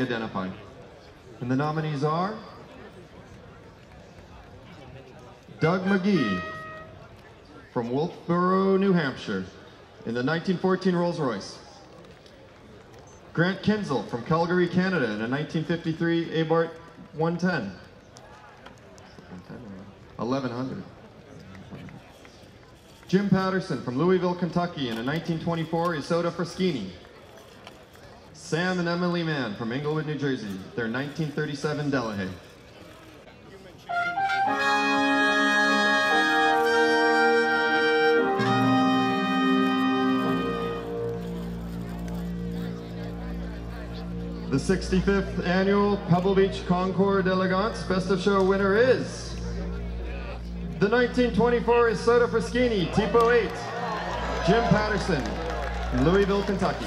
identify. And the nominees are Doug McGee from Wolfeboro, New Hampshire, in the 1914 Rolls-Royce. Grant Kinzel from Calgary, Canada, in a 1953 Abarth 110. 1100. Jim Patterson from Louisville, Kentucky, in a 1924 Isotta Fraschini. Sam and Emily Mann from Englewood, New Jersey, their 1937 Delahaye. The 65th annual Pebble Beach Concours d'Elegance Best of Show winner is the 1924 Isotta Fraschini Tipo 8, Jim Patterson, Louisville, Kentucky.